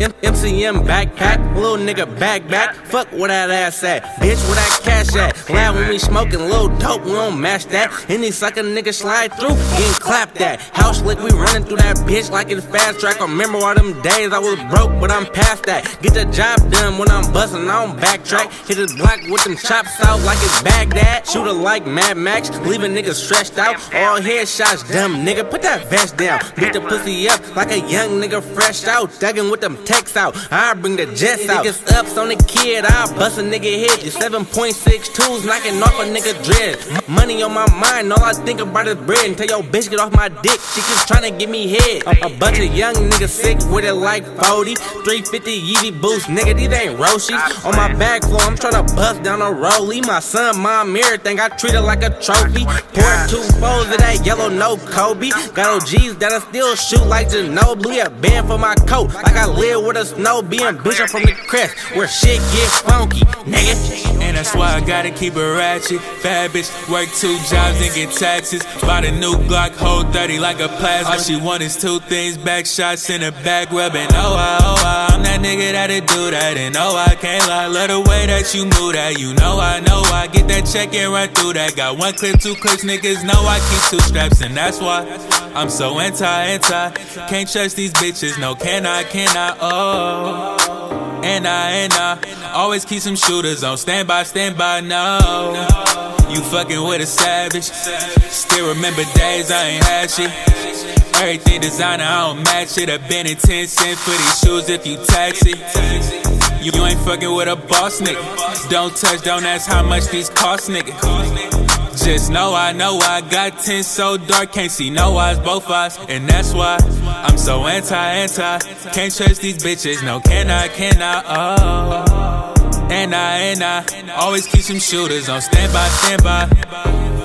M- MCM backpack, little nigga back back. Fuck where that ass at, bitch. Where that cash at? Loud when we smoking, little dope, we don't match that. Any sucker nigga slide through, getting clapped at. House lick, we running through that bitch like it's fast track. I remember all them days I was broke, but I'm past that. Get the job done when I'm bustin', I don't backtrack. Hit his block with them chops out like it's Baghdad. Shooter like Mad Max, leaving niggas stretched out. All headshots, dumb nigga. Put that vest down. Beat the pussy up like a young nigga fresh out. Thuggin' with them texts out. I bring the jets out. Niggas ups on the kid, I bust a nigga head. You 7.62s knocking off a nigga dread. Money on my mind, all I think about is bread. And tell your bitch get off my dick, she just to give me head. A, a bunch of young niggas sick with it like 40. 350 Yeezy boots, nigga, these ain't Roshis. Ah, on my back floor, I'm trying to bust down a rollie. My son, mom, everything, I treat it like a trophy. Oh Pour two foes of that yellow, no Kobe. Got OGs that'll still shoot like Ginobili. A band for my coat, like I live with a snow being bitch I'm from the crest, where shit get funky, nigga. And that's why I gotta keep it ratchet. Bad bitch, work two jobs and get taxes. Bought a new Glock, hold 30 like a plasma. All she want is two things, back shots in a back rubbing. Oh, oh, oh, I, I'm that nigga that'll do that. And oh, I can't lie, love the way that you move that. You know I know I get that check and run through that. Got one clip, two clips, niggas know I keep two straps. And that's why I'm so anti, anti. Can't trust these bitches, no, can I, can I, oh. And I, and I always keep some shooters on standby, standby, no. You fucking with a savage. Still remember days I ain't had shit. Everything designer, I don't match it. I been in 10 cents for these shoes if you tax it. You, you ain't fucking with a boss nigga. Don't touch, don't ask how much these cost nigga. Just know I know I got 10 so dark, can't see no eyes, both eyes. And that's why I'm so anti, anti. Can't trust these bitches, no, can I, can I, oh. And I, and I always keep some shooters on standby, standby.